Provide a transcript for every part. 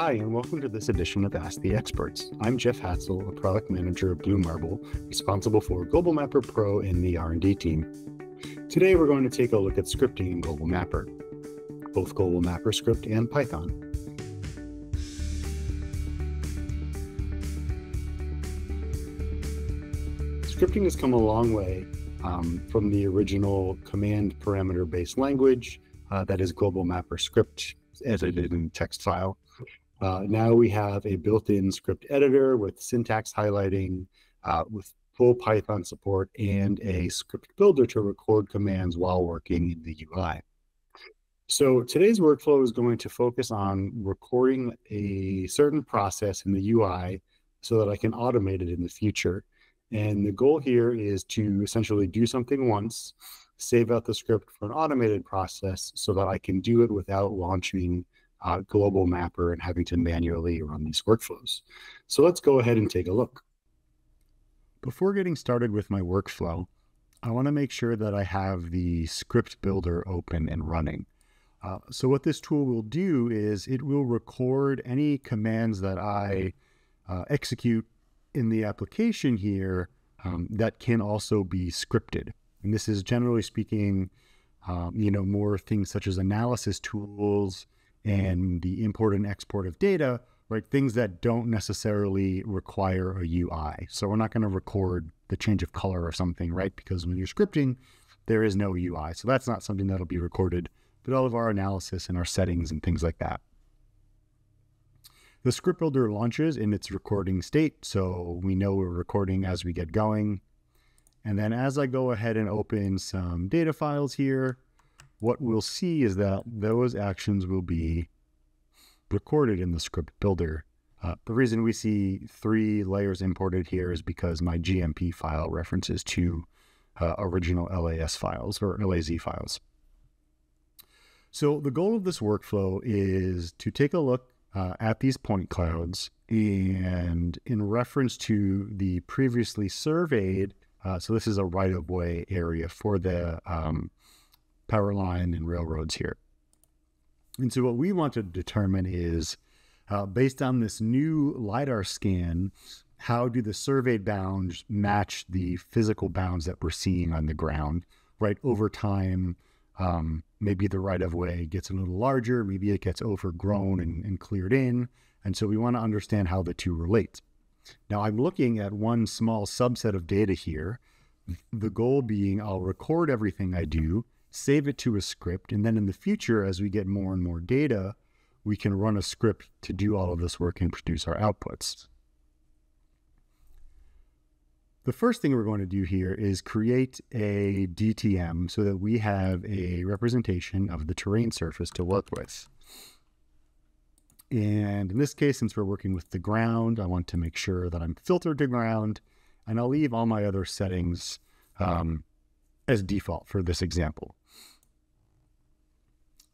Hi, and welcome to this edition of Ask the Experts. I'm Jeff Hatzel, a product manager of Blue Marble, responsible for Global Mapper Pro and the R&D team. Today, we're going to take a look at scripting in Global Mapper, both Global Mapper script and Python. Scripting has come a long way um, from the original command parameter based language uh, that is Global Mapper script as edited in text file uh, now we have a built-in script editor with syntax highlighting, uh, with full Python support, and a script builder to record commands while working in the UI. So today's workflow is going to focus on recording a certain process in the UI so that I can automate it in the future. And the goal here is to essentially do something once, save out the script for an automated process so that I can do it without launching uh, global mapper and having to manually run these workflows. So let's go ahead and take a look. Before getting started with my workflow, I want to make sure that I have the script builder open and running. Uh, so what this tool will do is it will record any commands that I uh, execute in the application here um, that can also be scripted. And this is generally speaking, um, you know, more things such as analysis tools, and the import and export of data, right? Things that don't necessarily require a UI. So we're not going to record the change of color or something, right? Because when you're scripting, there is no UI. So that's not something that'll be recorded, but all of our analysis and our settings and things like that. The script builder launches in its recording state. So we know we're recording as we get going. And then as I go ahead and open some data files here, what we'll see is that those actions will be recorded in the script builder. Uh, the reason we see three layers imported here is because my GMP file references two uh, original LAS files or LAZ files. So the goal of this workflow is to take a look uh, at these point clouds and in reference to the previously surveyed, uh, so this is a right-of-way area for the um, power line and railroads here. And so what we want to determine is, uh, based on this new LiDAR scan, how do the surveyed bounds match the physical bounds that we're seeing on the ground, right? Over time, um, maybe the right of way gets a little larger, maybe it gets overgrown and, and cleared in. And so we want to understand how the two relate. Now I'm looking at one small subset of data here. The goal being I'll record everything I do save it to a script, and then in the future, as we get more and more data, we can run a script to do all of this work and produce our outputs. The first thing we're going to do here is create a DTM so that we have a representation of the terrain surface to work with. And in this case, since we're working with the ground, I want to make sure that I'm filtered to ground, and I'll leave all my other settings um, as default for this example.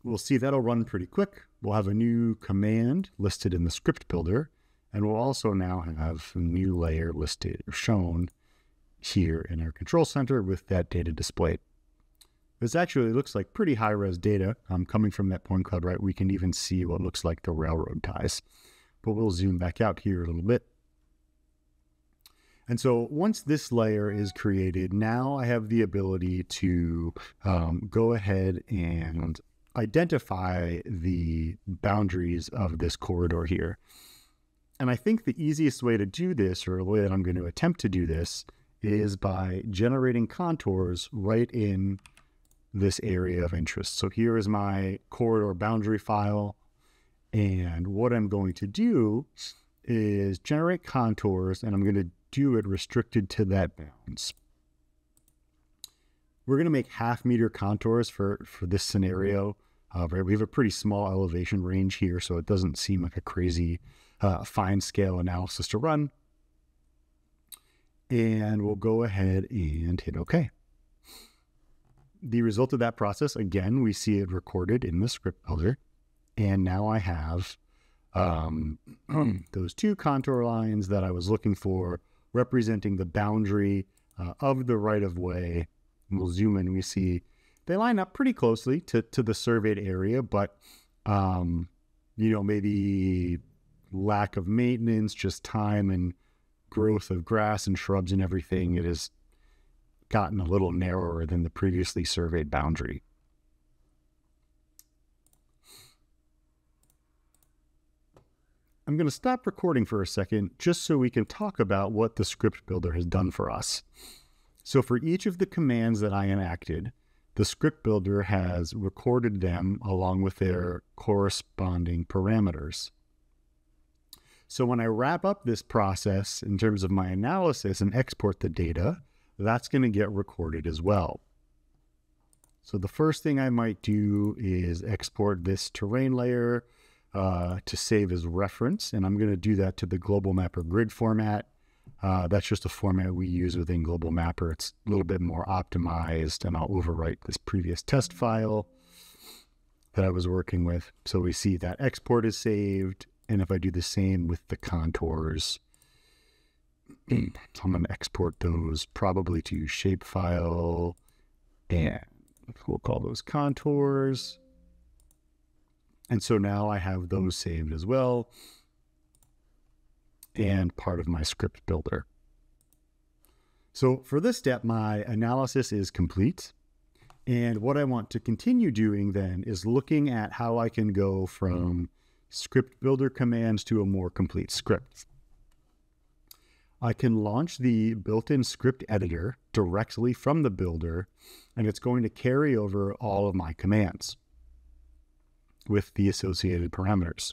We'll see that'll run pretty quick. We'll have a new command listed in the script builder, and we'll also now have a new layer listed or shown here in our control center with that data displayed. This actually looks like pretty high res data um, coming from that point cloud, right? We can even see what looks like the railroad ties. But we'll zoom back out here a little bit. And so once this layer is created, now I have the ability to um, go ahead and identify the boundaries of this corridor here. And I think the easiest way to do this, or the way that I'm going to attempt to do this, is by generating contours right in this area of interest. So here is my corridor boundary file. And what I'm going to do is generate contours, and I'm going to do it restricted to that bounds. We're going to make half meter contours for, for this scenario. Uh, we have a pretty small elevation range here, so it doesn't seem like a crazy uh, fine scale analysis to run. And we'll go ahead and hit OK. The result of that process, again, we see it recorded in the script builder. And now I have um, those two contour lines that I was looking for representing the boundary uh, of the right of way. We'll zoom in, we see they line up pretty closely to, to the surveyed area, but, um, you know, maybe lack of maintenance, just time and growth of grass and shrubs and everything, it has gotten a little narrower than the previously surveyed boundary. I'm going to stop recording for a second just so we can talk about what the script builder has done for us. So for each of the commands that I enacted, the script builder has recorded them along with their corresponding parameters. So when I wrap up this process in terms of my analysis and export the data, that's going to get recorded as well. So the first thing I might do is export this terrain layer uh, to save as reference, and I'm going to do that to the Global Mapper grid format. Uh, that's just a format we use within Global Mapper. It's a little bit more optimized, and I'll overwrite this previous test file that I was working with. So we see that export is saved, and if I do the same with the contours, I'm going to export those probably to shapefile, and we'll call those contours. And so now I have those saved as well and part of my script builder. So for this step, my analysis is complete. And what I want to continue doing then is looking at how I can go from script builder commands to a more complete script. I can launch the built-in script editor directly from the builder, and it's going to carry over all of my commands with the associated parameters.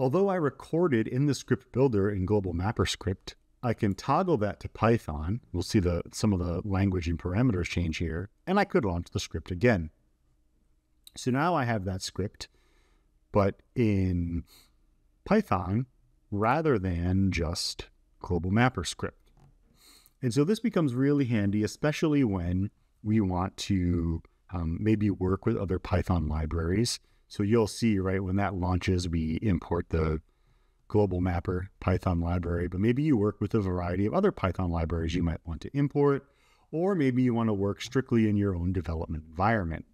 Although I recorded in the script builder in Global Mapper script, I can toggle that to Python. We'll see the some of the language and parameters change here, and I could launch the script again. So now I have that script, but in Python, rather than just global mapper script. And so this becomes really handy, especially when we want to um, maybe work with other Python libraries. So you'll see, right, when that launches, we import the global mapper Python library, but maybe you work with a variety of other Python libraries you might want to import, or maybe you want to work strictly in your own development environment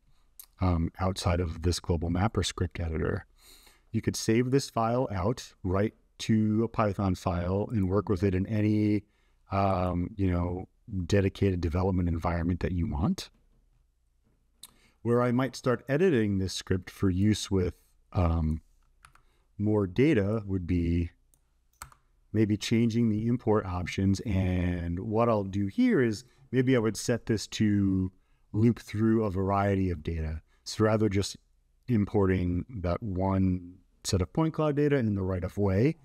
um, outside of this global mapper script editor. You could save this file out, write to a Python file and work with it in any, um, you know, dedicated development environment that you want. Where I might start editing this script for use with um, more data would be maybe changing the import options. And what I'll do here is maybe I would set this to loop through a variety of data. So rather just importing that one set of point cloud data in the right of way,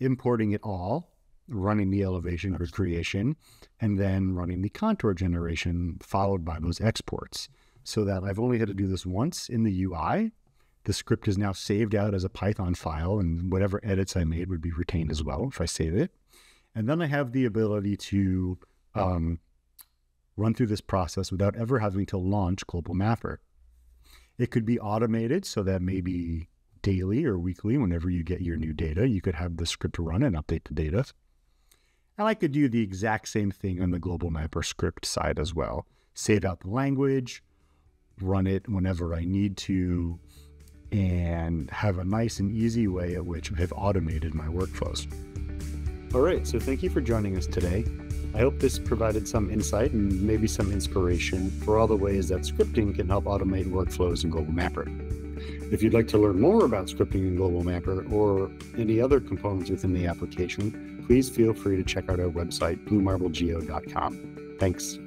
importing it all, running the elevation grid creation, and then running the contour generation followed by those exports. So that I've only had to do this once in the UI. The script is now saved out as a Python file, and whatever edits I made would be retained as well if I save it. And then I have the ability to um, run through this process without ever having to launch Global Mapper. It could be automated so that maybe daily or weekly, whenever you get your new data, you could have the script run and update the data. And I could do the exact same thing on the global mapper script side as well. Save out the language, run it whenever I need to, and have a nice and easy way at which I've automated my workflows. All right, so thank you for joining us today. I hope this provided some insight and maybe some inspiration for all the ways that scripting can help automate workflows in Global Mapper. If you'd like to learn more about scripting in Global Mapper or any other components within the application, please feel free to check out our website, bluemarblegeo.com. Thanks.